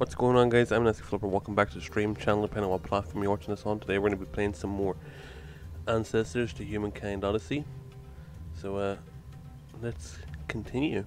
What's going on guys, I'm Nastyflubber, welcome back to the stream channel depending on what platform you're watching this on. Today we're going to be playing some more Ancestors to Humankind Odyssey. So uh, let's continue.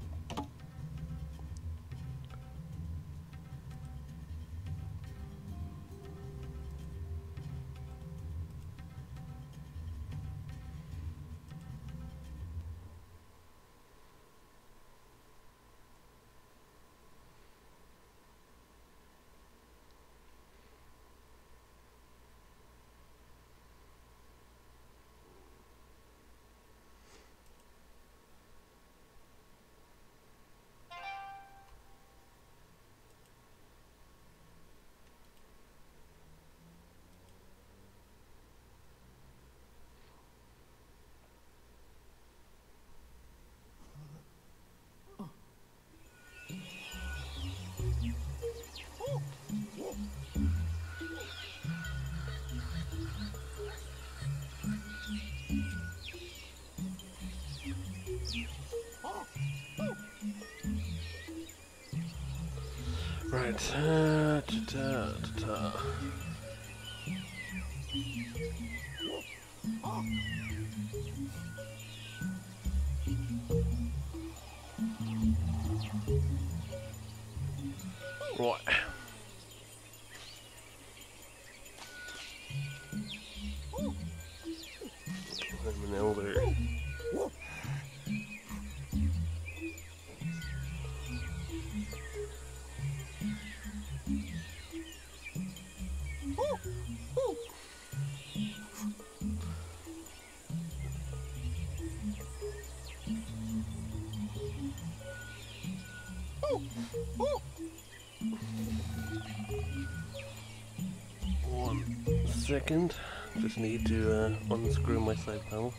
Uh, One second. Just need to uh, unscrew my side panel.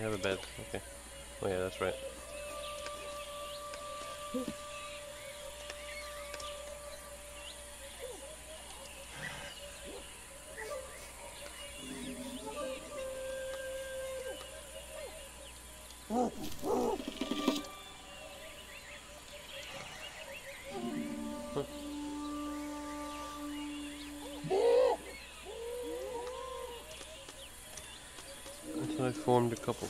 Have a bed. Okay. Oh yeah, that's right. Formed a couple.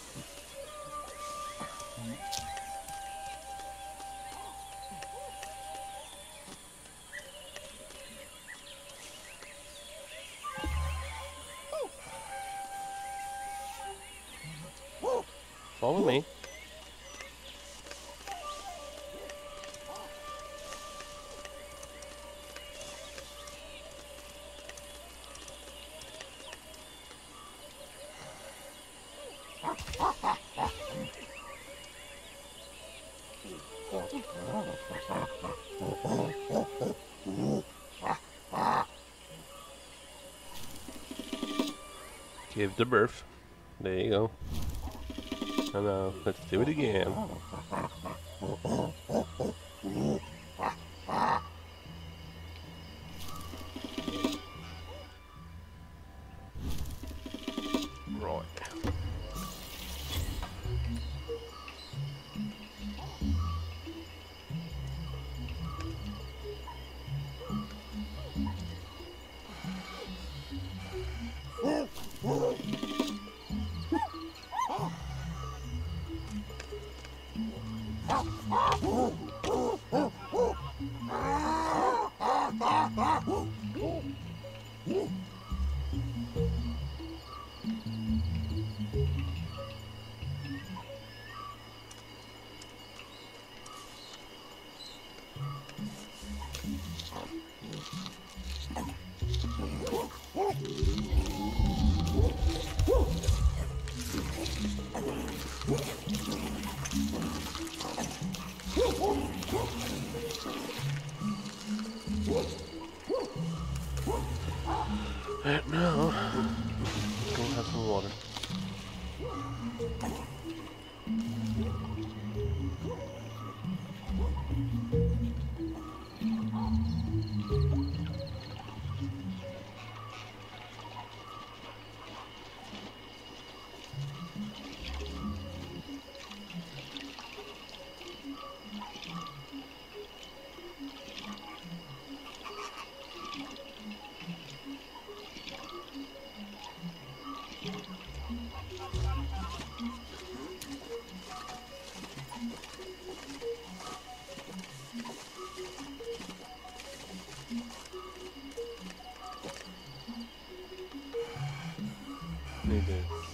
Give the birth. There you go. And now, let's do it again.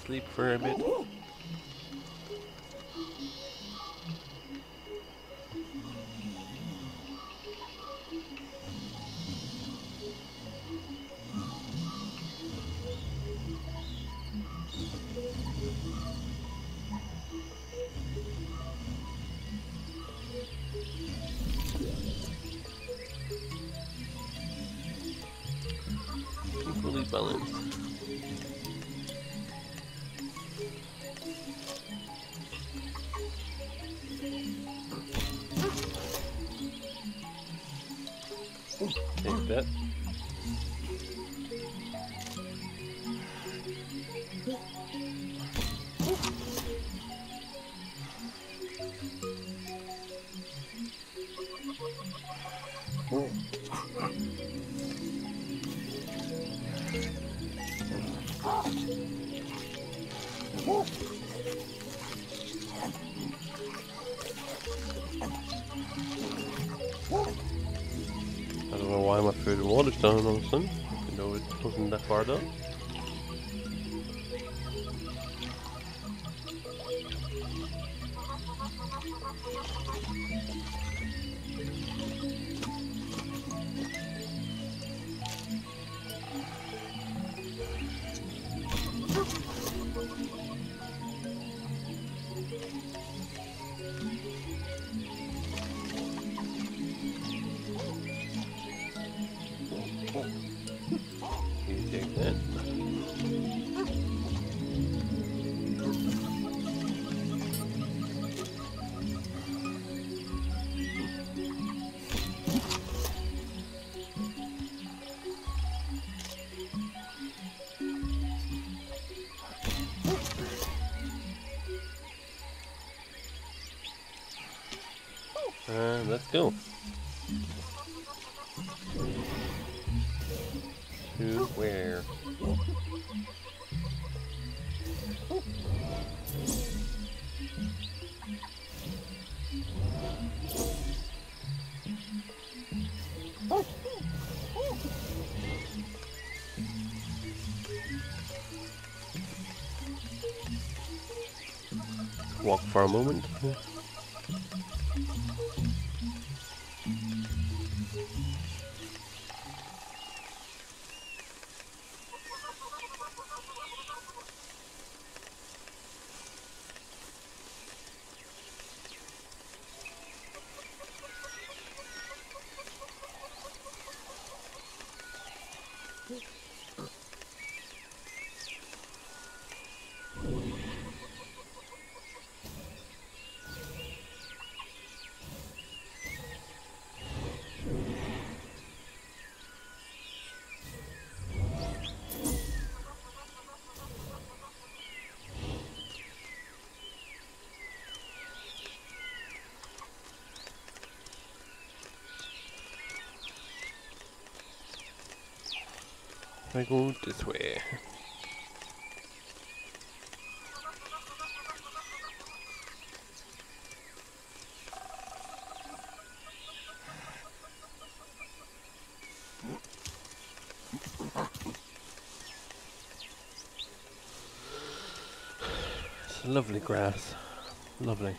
Sleep for a bit. I don't know why my food and water's down all of a sudden, even though it wasn't that far down. Walk I go this way. It's lovely grass. Lovely.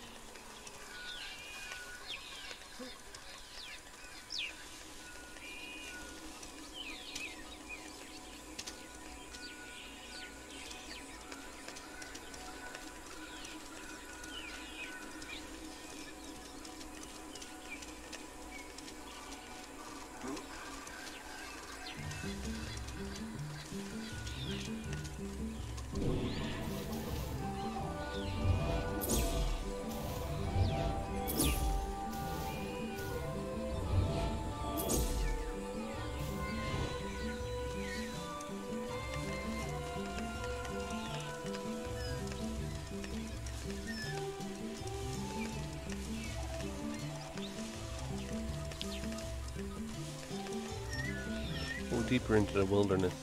Deeper into the wilderness.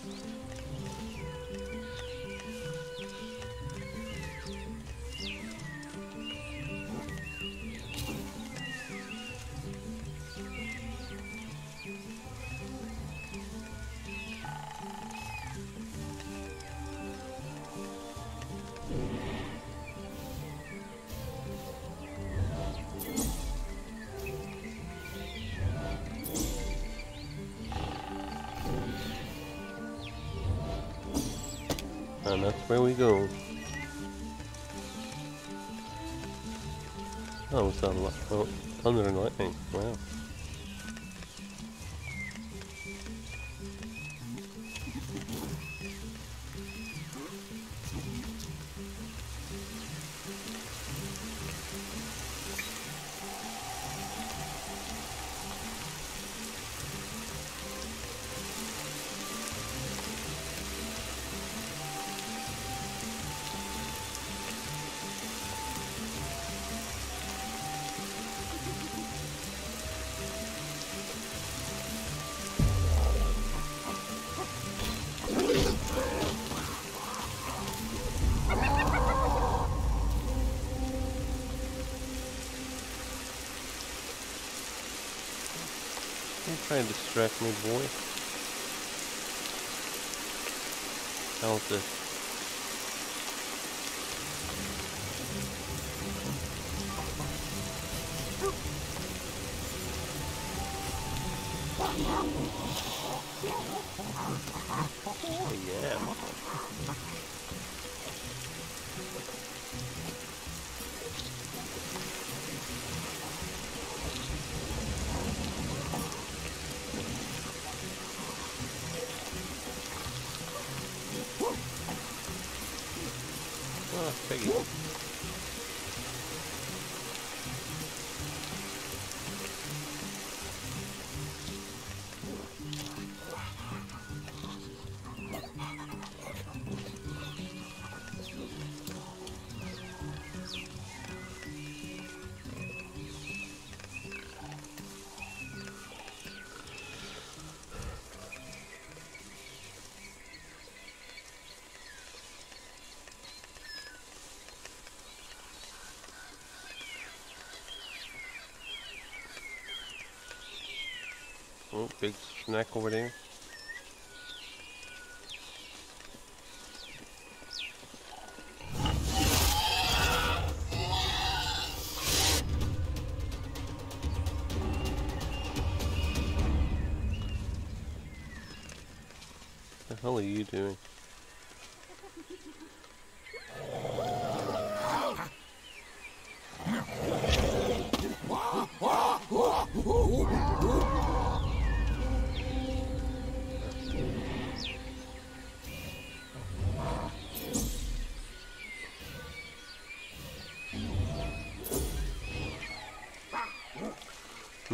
We go. It's on oh, thunder and lightning. Try and distract me, boy. How's this? Snack over there.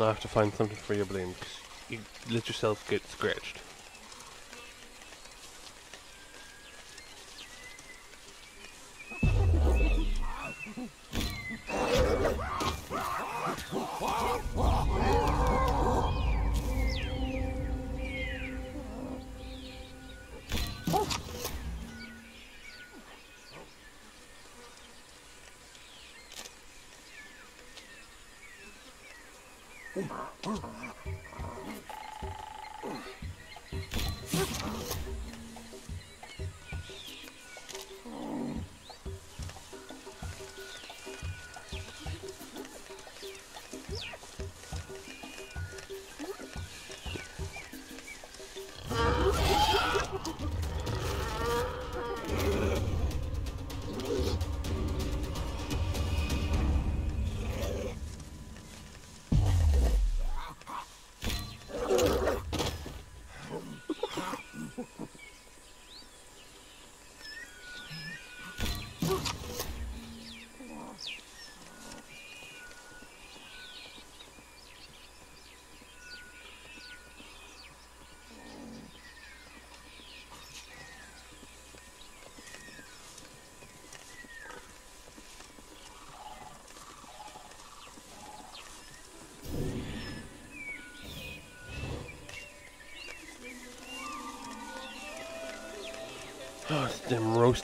I have to find something for your blame. 'cause you let yourself get scratched.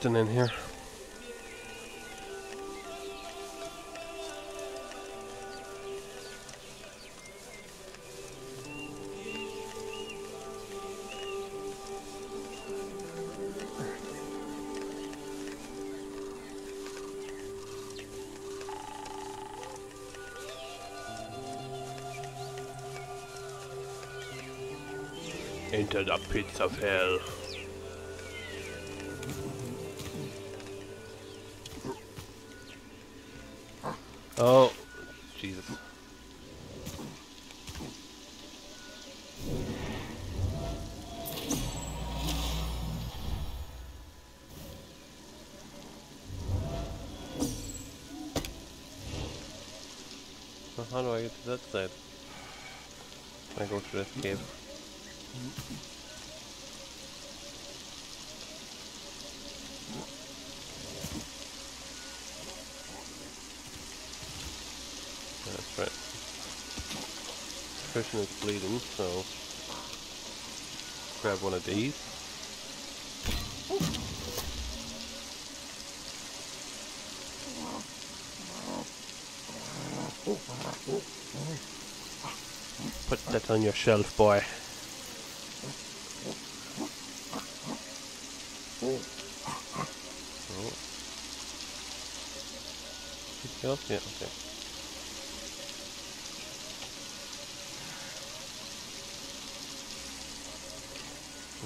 Them roasting in here. Into the pits of hell. Grab one of these. Put that on your shelf, boy. Oh. Yeah, okay.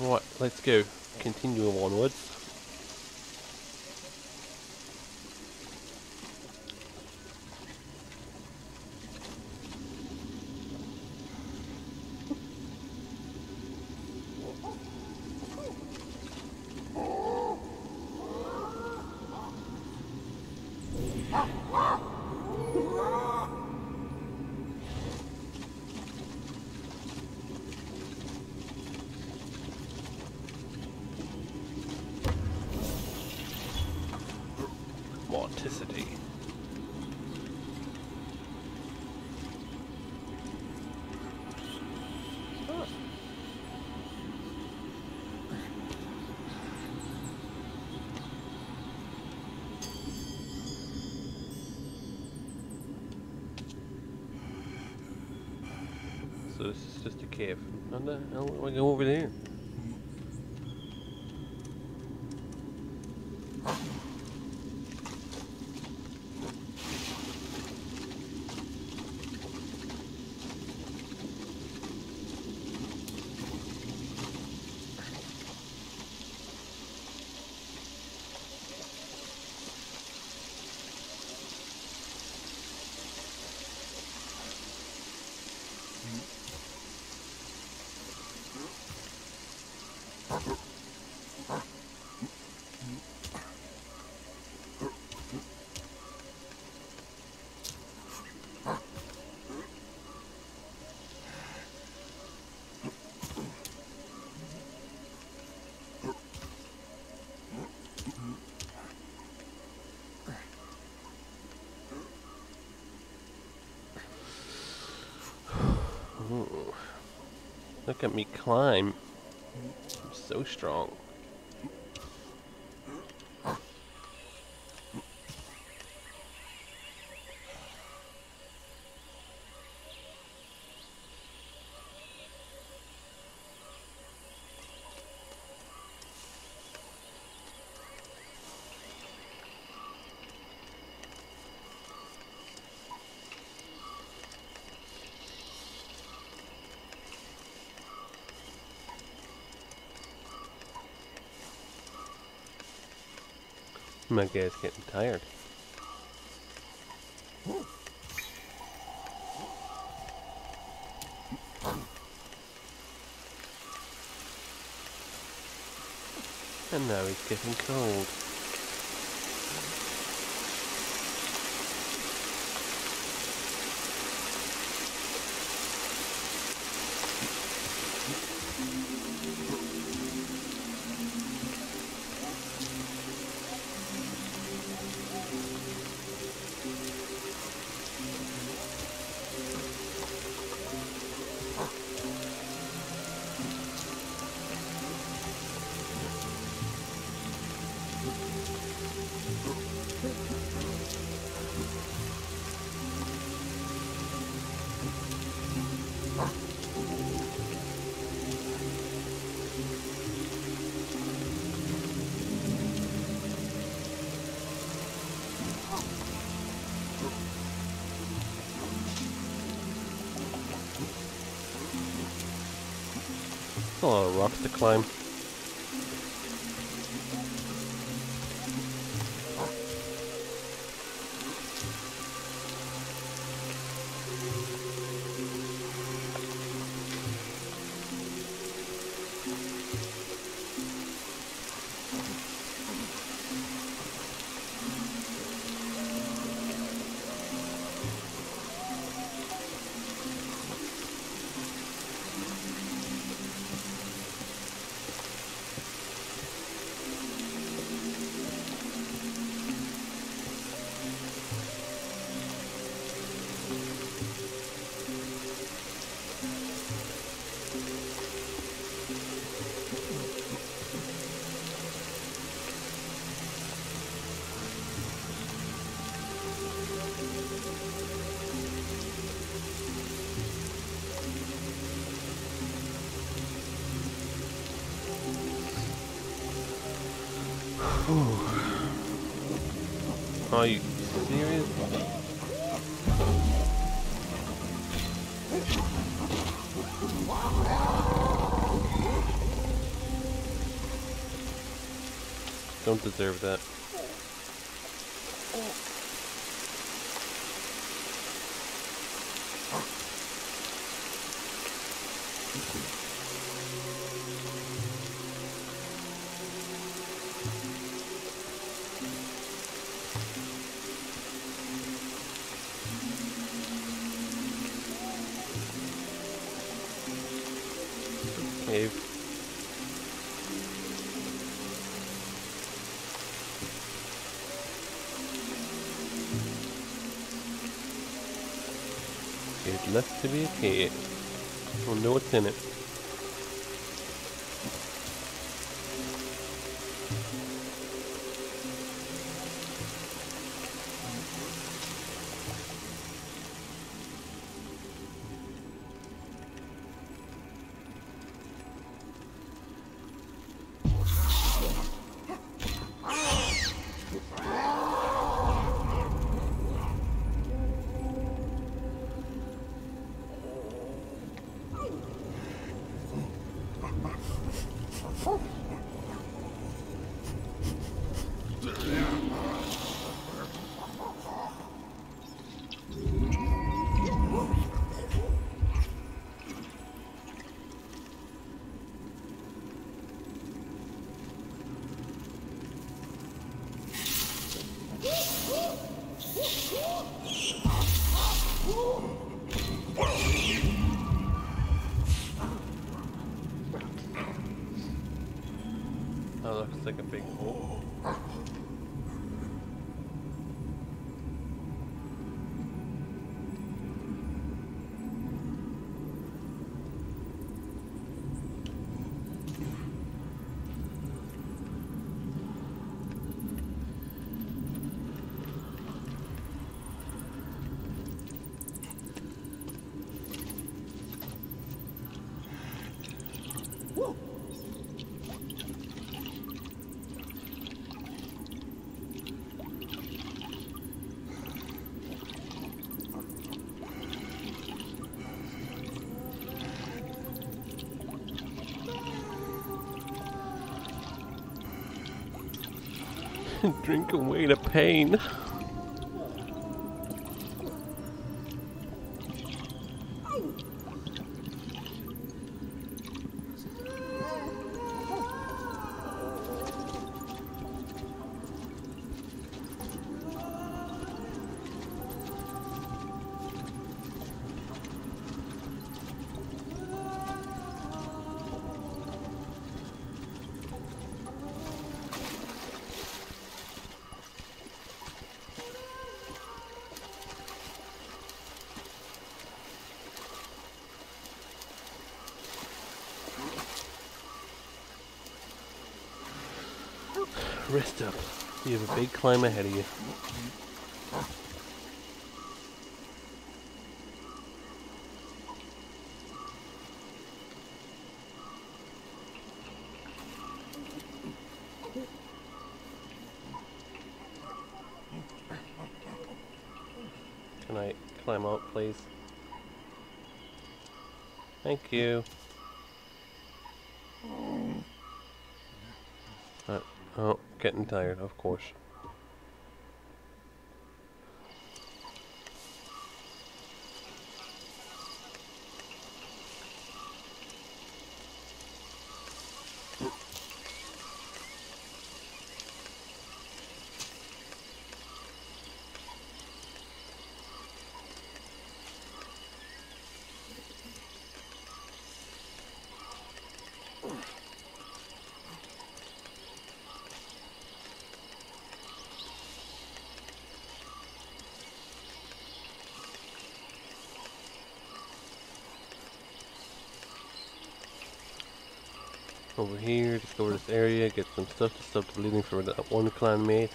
Right, let's go. Continue onwards. So this is just a cave. And the hell do I go over there? Look at me climb. I'm so strong. My guy's getting tired. And now he's getting cold. A lot of rocks to climb. Don't deserve that. Cave. Left to be a cave. We'll know what's in it. Drink away the pain. Rest up. You have a big climb ahead of you. Can I climb out, please? Thank you. Uh, getting tired, of course. Over here, discover this area, get some stuff to stop the bleeding from that one clan mate.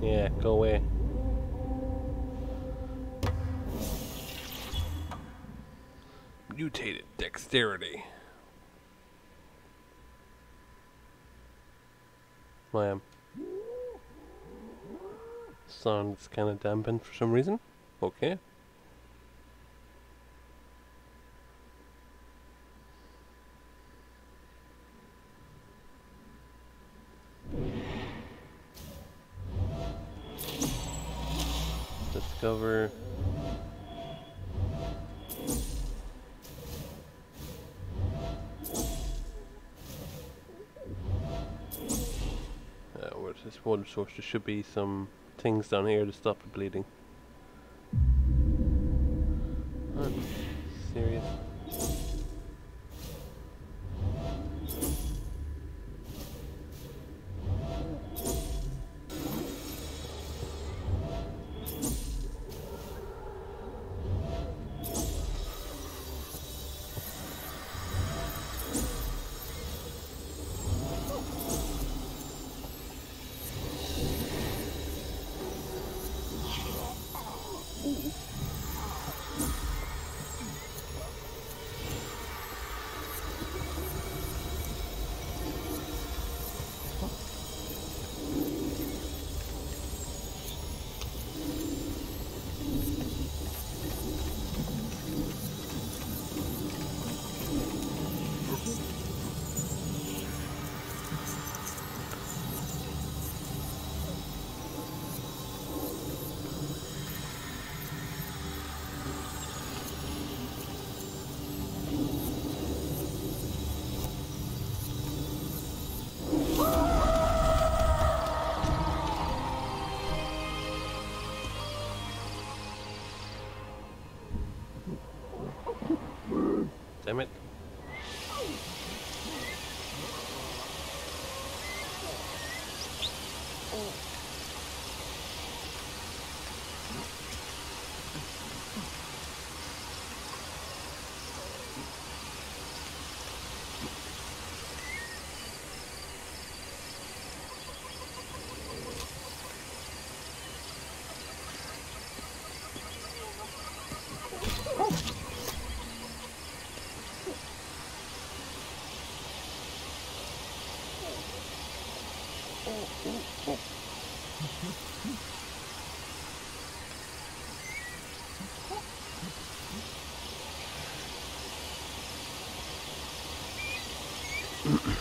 Yeah, go away. Mutated dexterity. Wham. Um, sound's kind of dampened for some reason. Okay. There should be some things down here to stop the bleeding.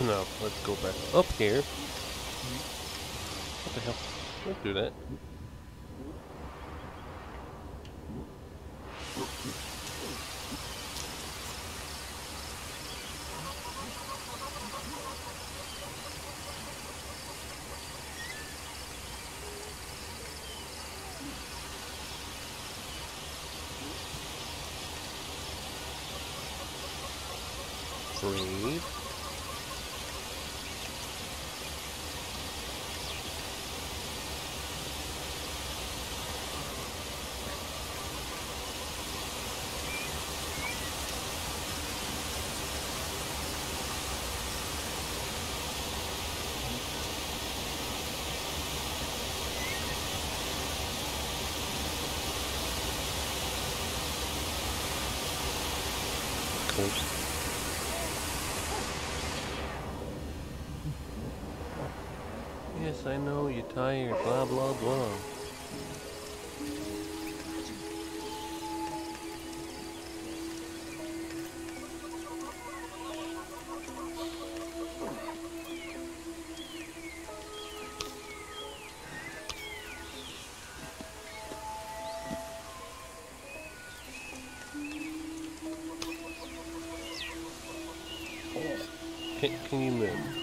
No, let's go back up here. What the hell? Don't do that. Yes, I know, you're tired, blah blah blah. Can, can you move?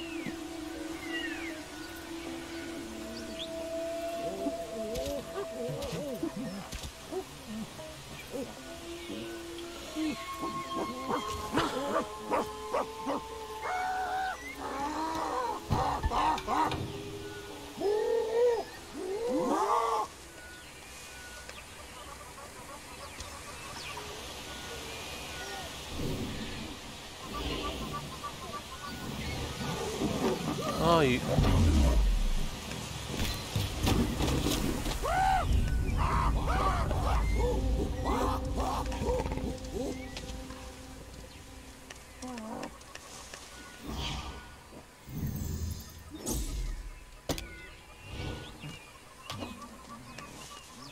You.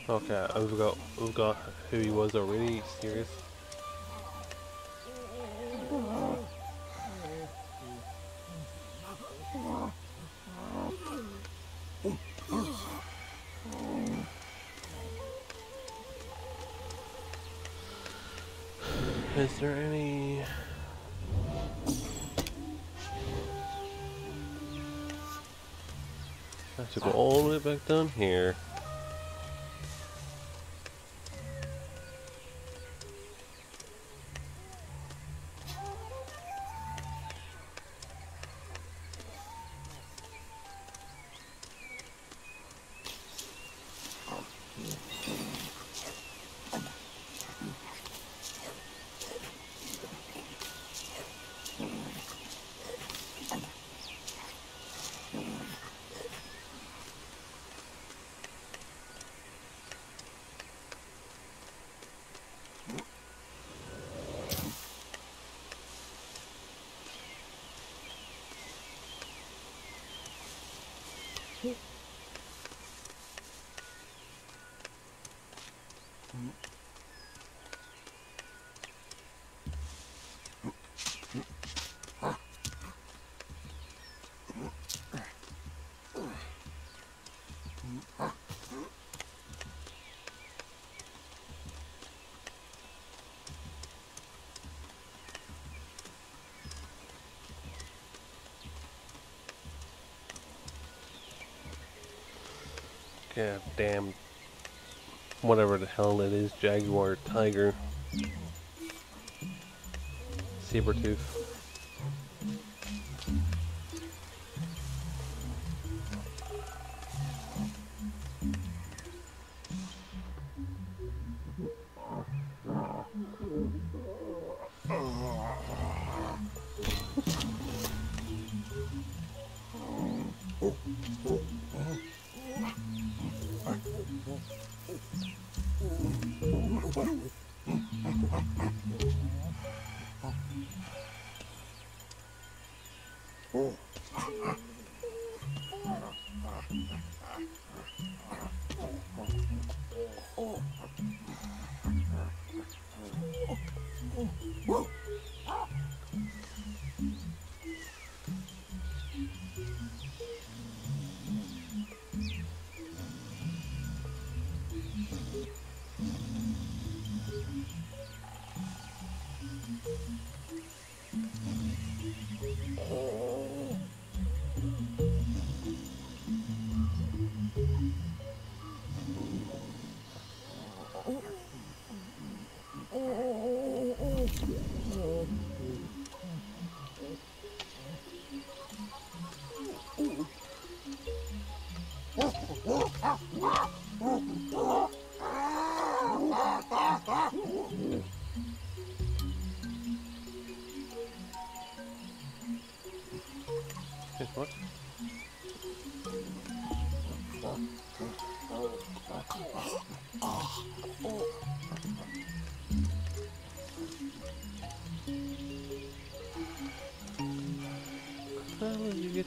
Okay, we've got we've got who he was already. Serious. God damn. Whatever the hell it is, jaguar, tiger, saber tooth.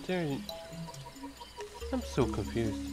There? I'm so confused.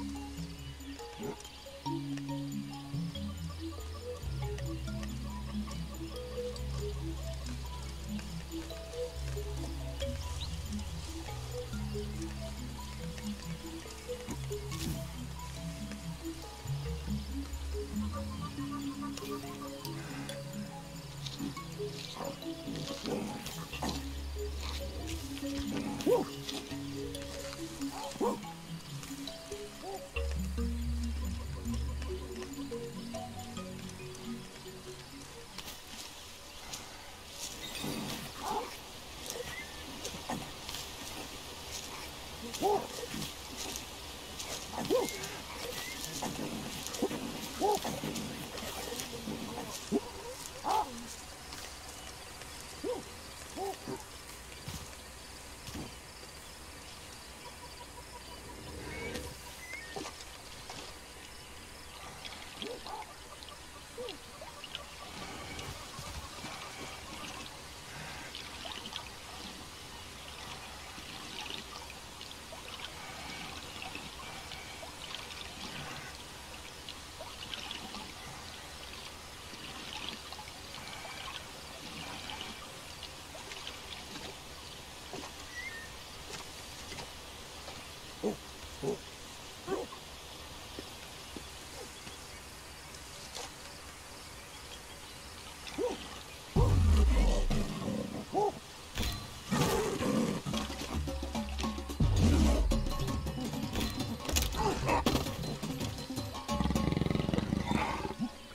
있고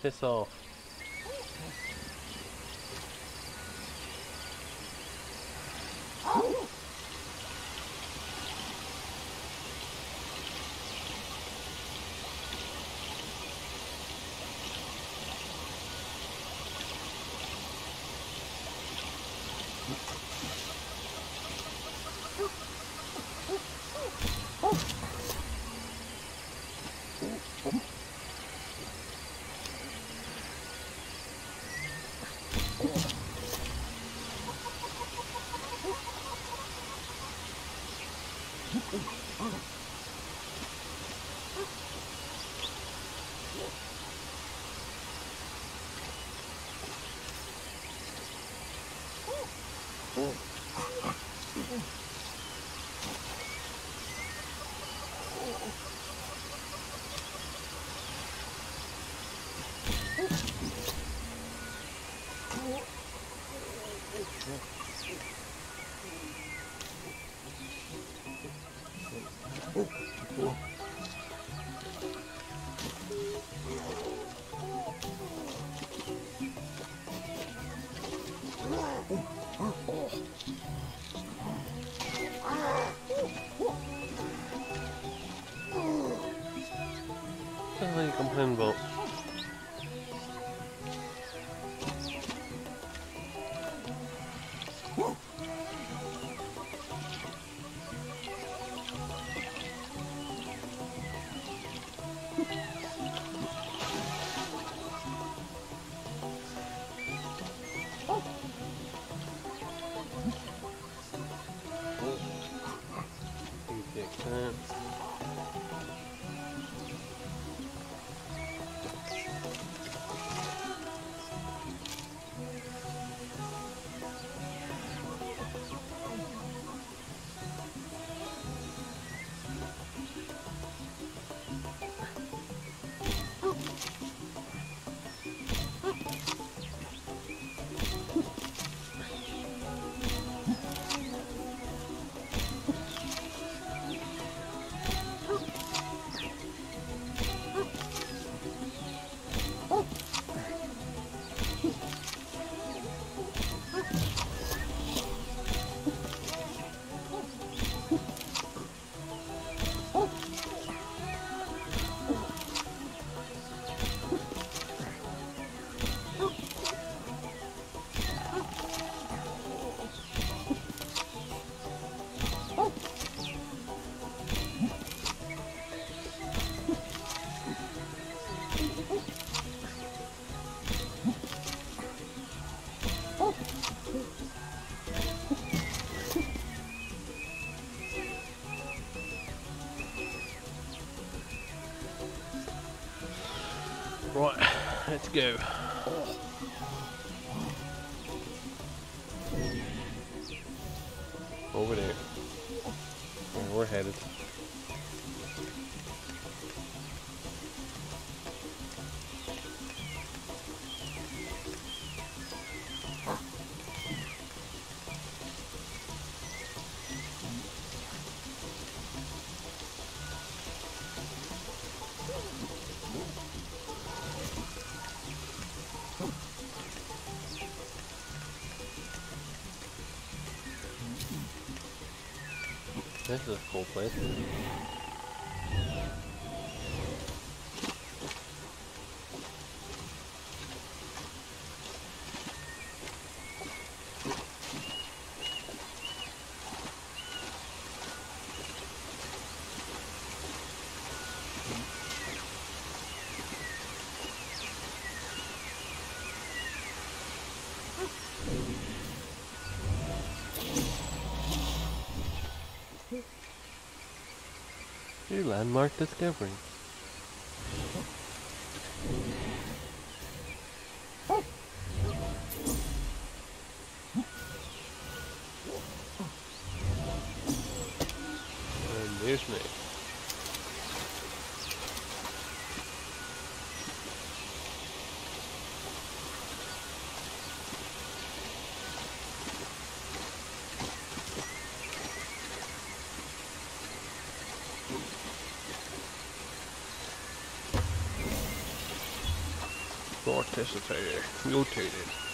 됐어. Go. This is a cool place. Your landmark discovery. And there's me. Vorticity mutated.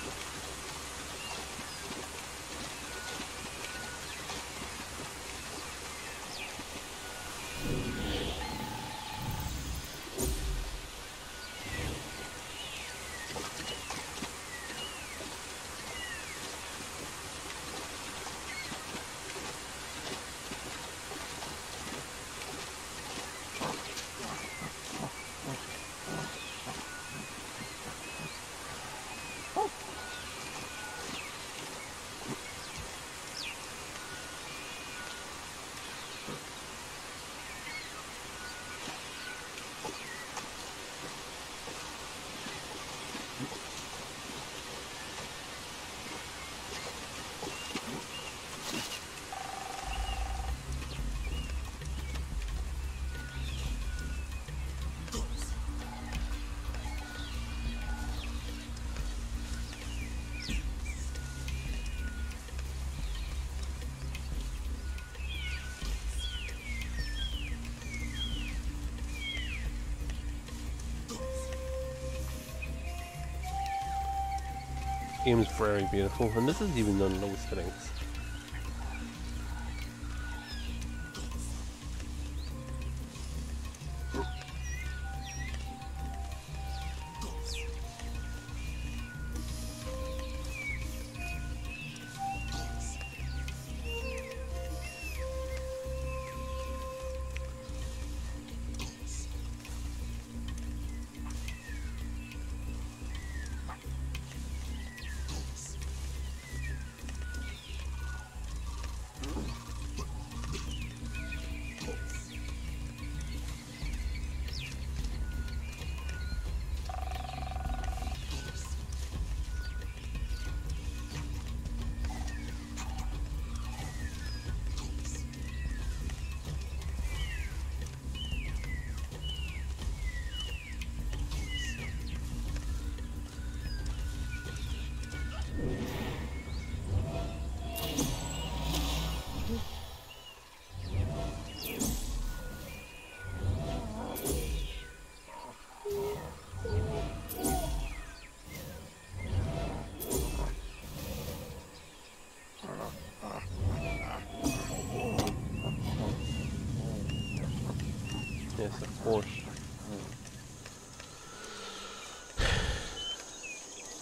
Game's very beautiful, and this is even on low settings.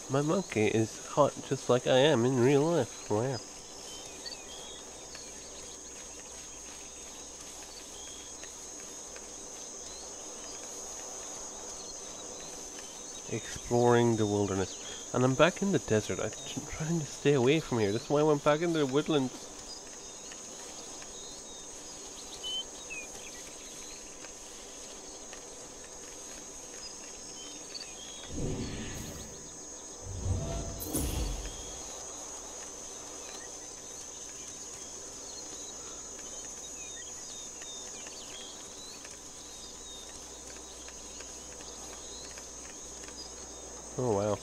My monkey is hot just like I am in real life. Wow. Exploring the wilderness. And I'm back in the desert. I'm trying to stay away from here. That's why I went back into the woodlands. Oh wow.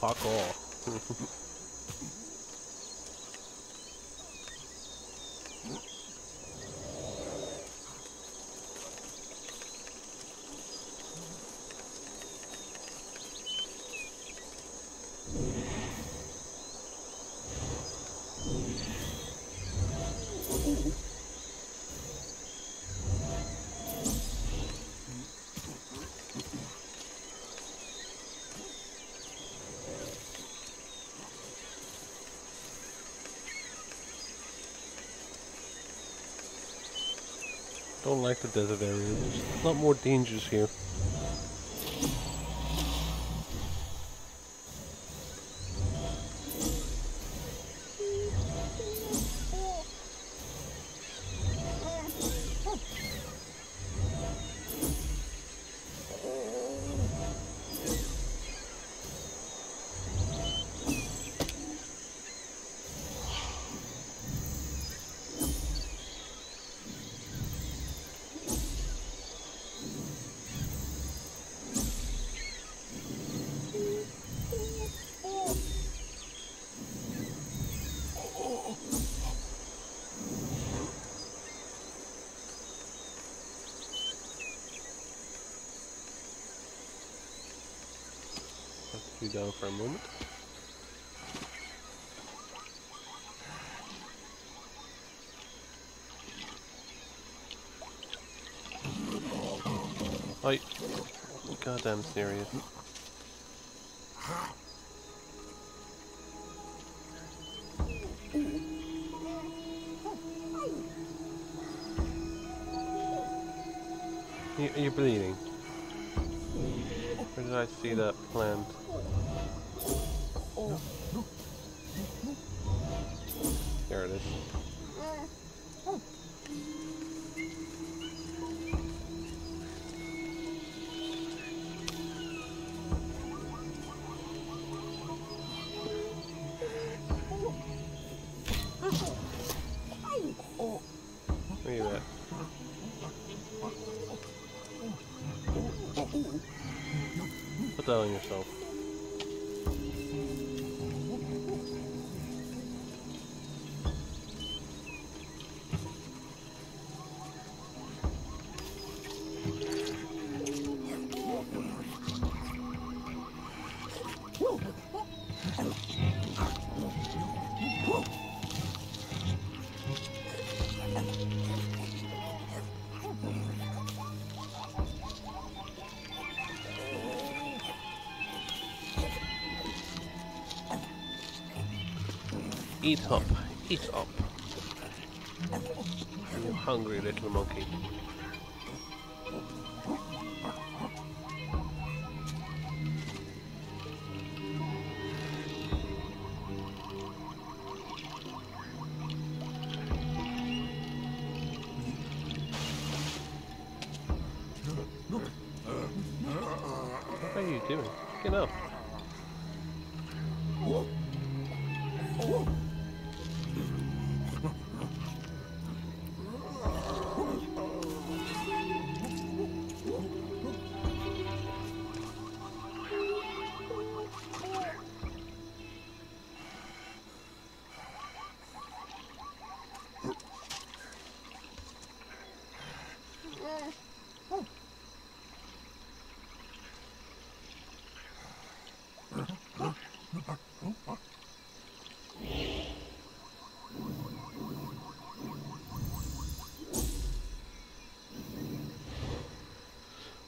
Fuck off. Don't like the desert area. There's a lot more dangers here. You down for a moment. Oh, goddamn serious. You're bleeding. Where did I see that plant? Eat up, eat up. You hungry little monkey.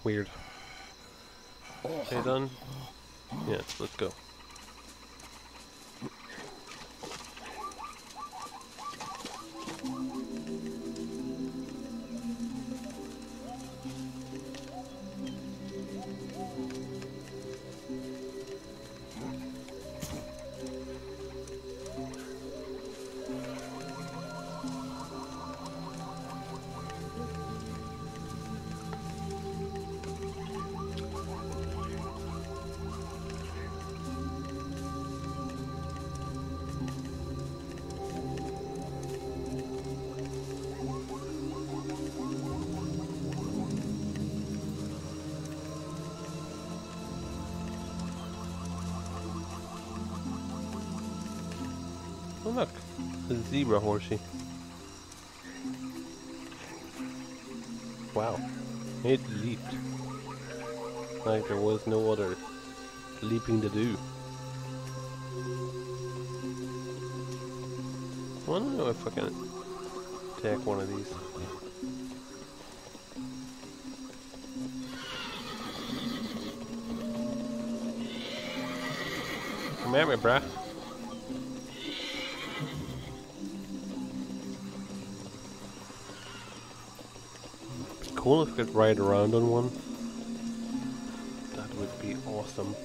Weird. Oh. Okay, done? Yeah, let's go. Zebra horsey. Wow, it leaped. Like there was no other leaping to do. I don't know if I can attack one of these. Come at me, bruh. Cool if I could ride around on one. That would be awesome.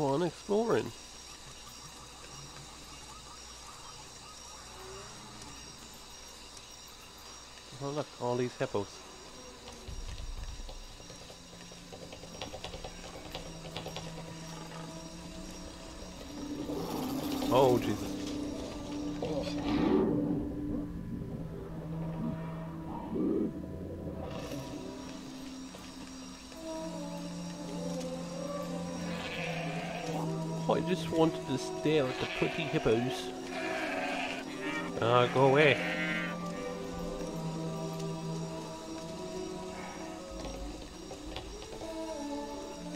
Keep on exploring. Oh look, all these hippos. To stare at the pretty hippos. Ah, go away.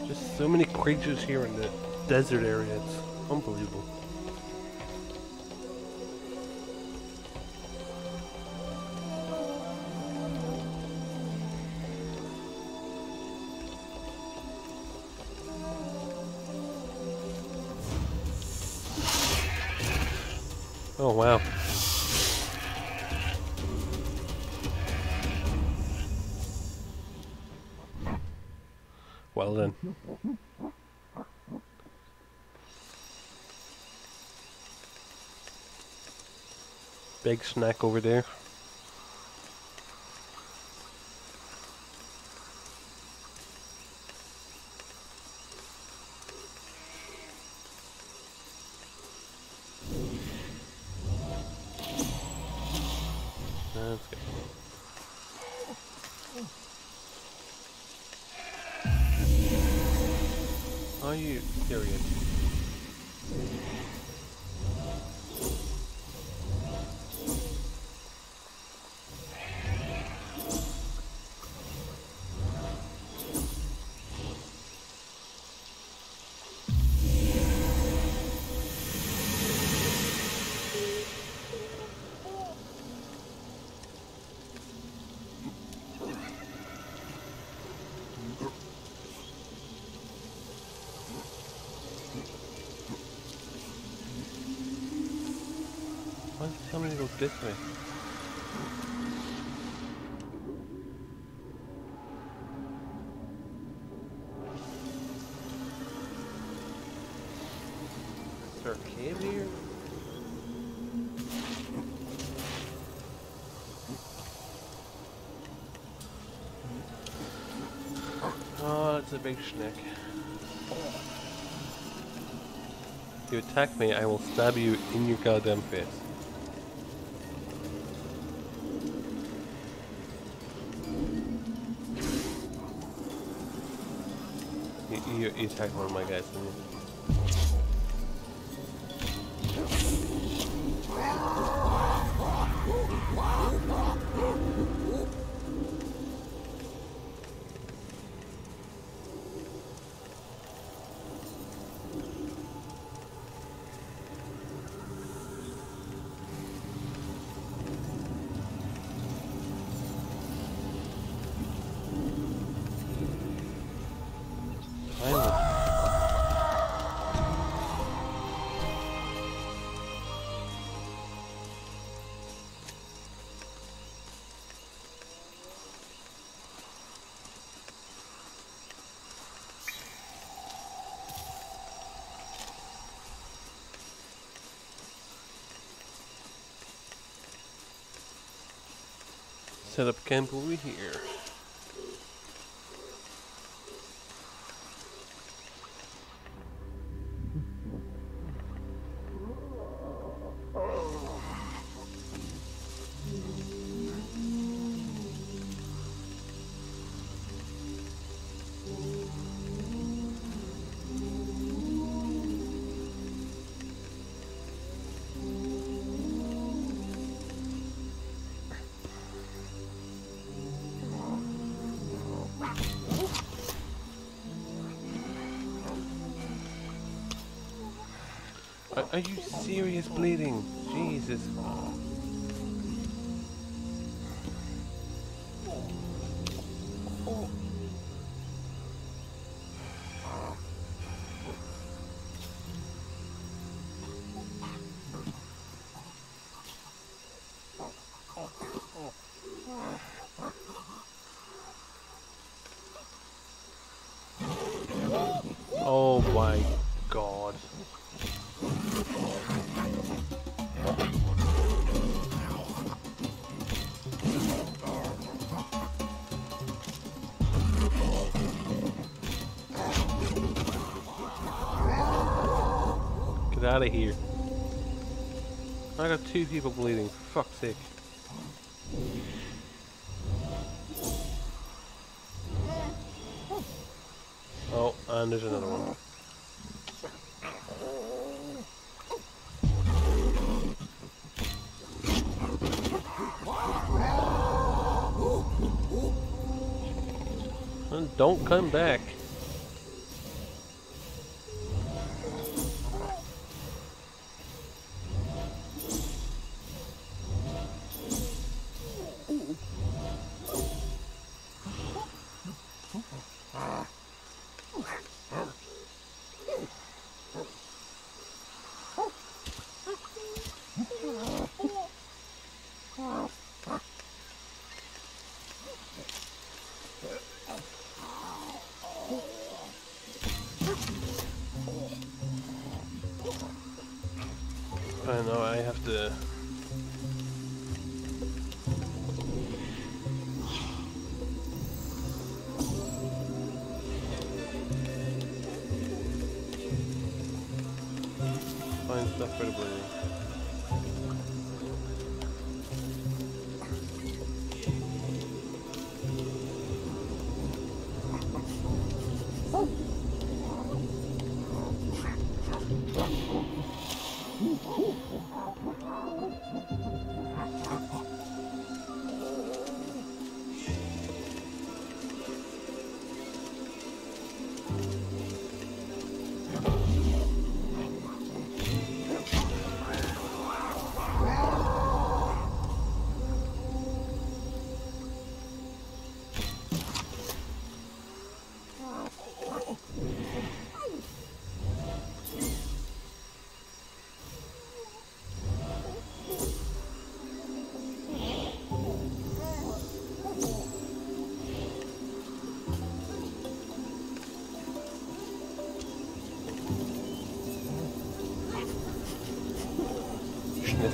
Just so many creatures here in the desert area. It's unbelievable. Oh wow. Well then. Big snack over there. This way? Is there a cave here? Oh, it's a big schnick. If you attack me, I will stab you in your goddamn face. You, you one of my guys, set up camp over here. Out of here. I got two people bleeding, for fuck's sake. Oh, and there's another one. And don't come back.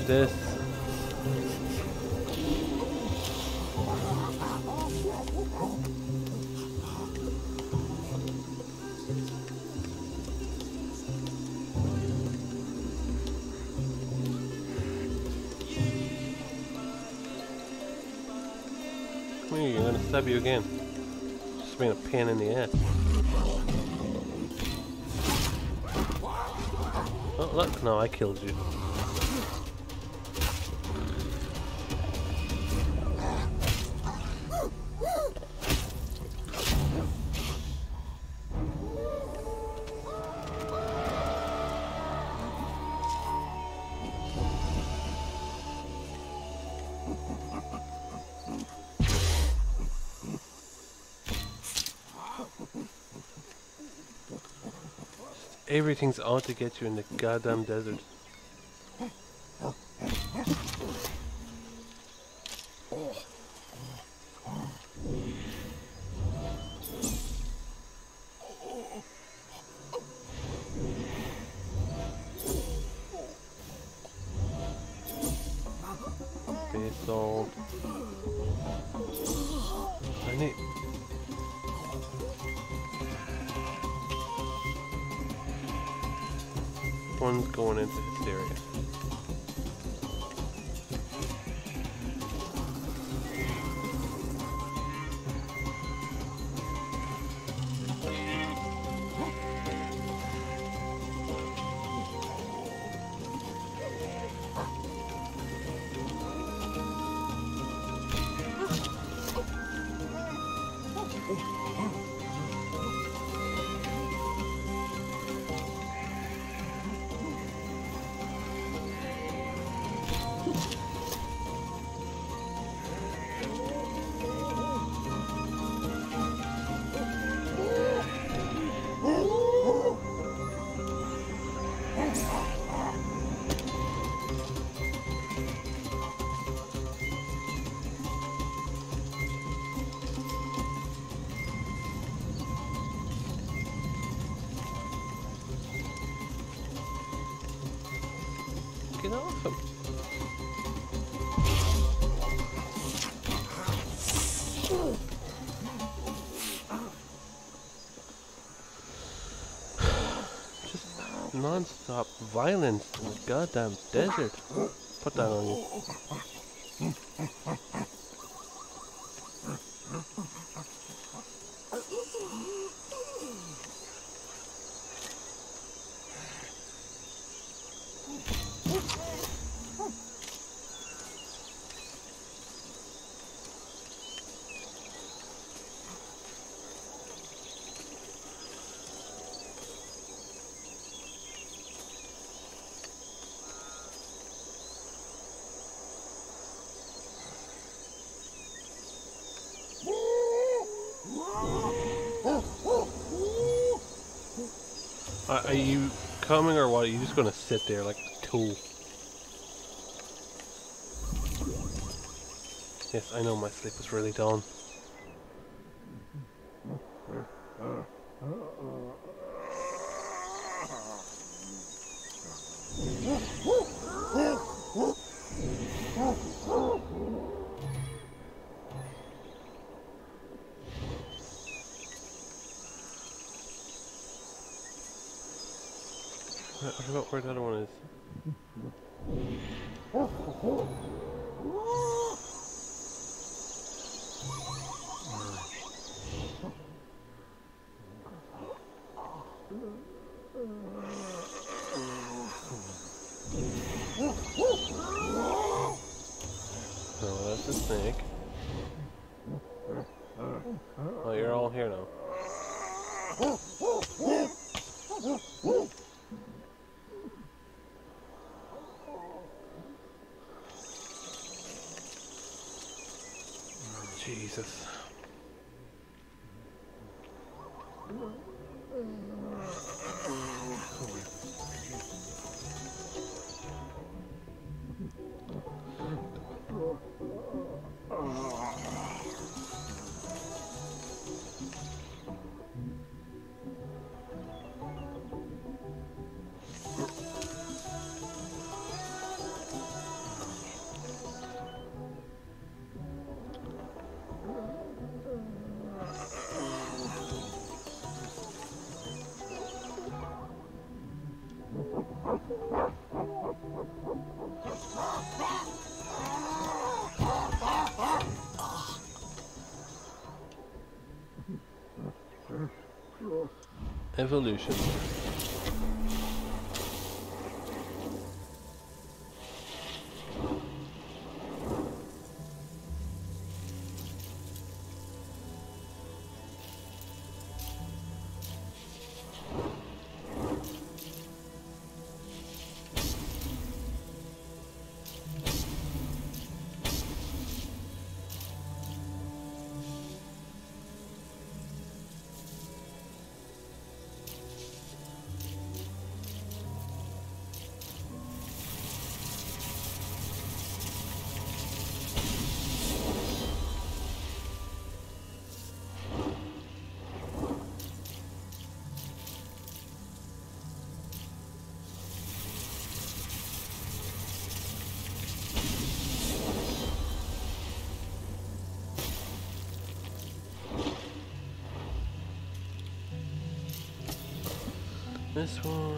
This. Come here, I'm gonna stab you again. Just being a pain in the ass. Oh, look, no, I killed you. Everything's out to get you in the goddamn desert. Just non-stop violence in the goddamn desert. Put that on you. Are, are you coming or what? Are you just gonna sit there like a tool? Yes, I know my sleep is really done. Evolution. This one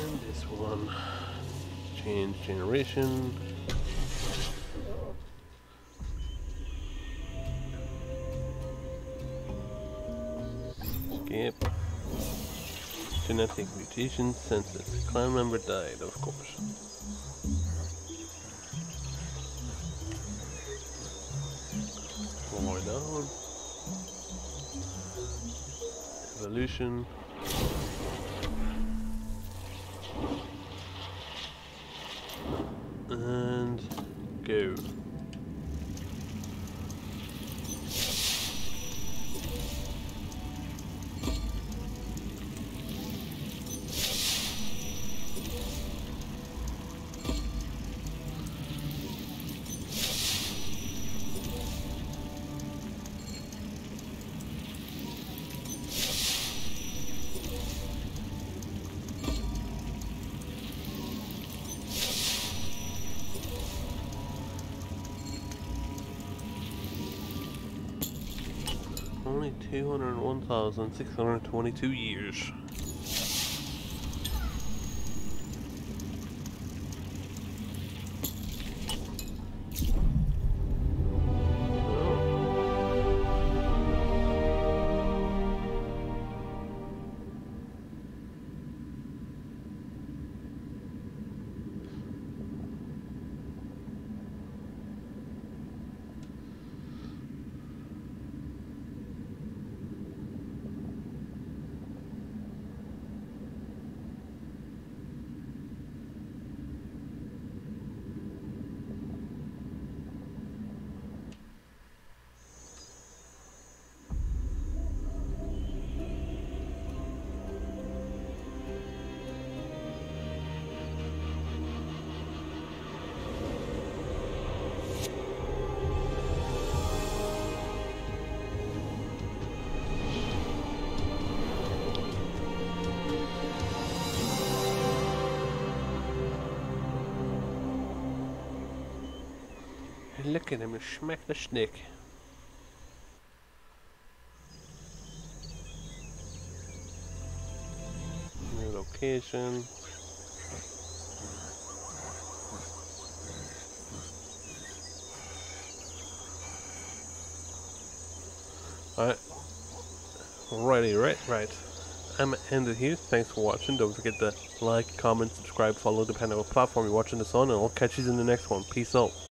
and this one. Change generation. Skip. Genetic mutation census. Clan member died, of course. One more down. Evolution. 201,622 years. Look at him, smack the snake. New location. Alright. Righty, right, right. I'm gonna end it here. Thanks for watching. Don't forget to like, comment, subscribe, follow, depending on what platform you're watching this on, and I'll catch you in the next one. Peace out.